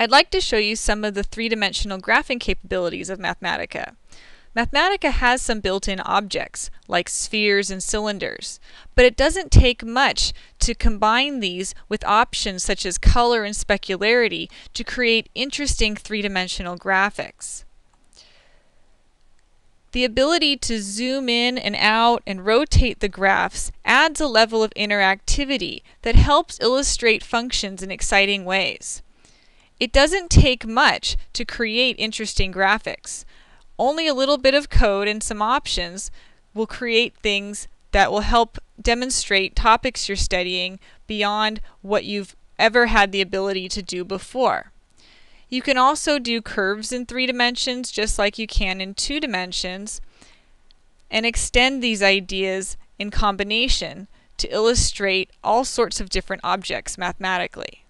I'd like to show you some of the three-dimensional graphing capabilities of Mathematica. Mathematica has some built-in objects, like spheres and cylinders, but it doesn't take much to combine these with options such as color and specularity to create interesting three-dimensional graphics. The ability to zoom in and out and rotate the graphs adds a level of interactivity that helps illustrate functions in exciting ways. It doesn't take much to create interesting graphics. Only a little bit of code and some options will create things that will help demonstrate topics you're studying beyond what you've ever had the ability to do before. You can also do curves in three dimensions just like you can in two dimensions and extend these ideas in combination to illustrate all sorts of different objects mathematically.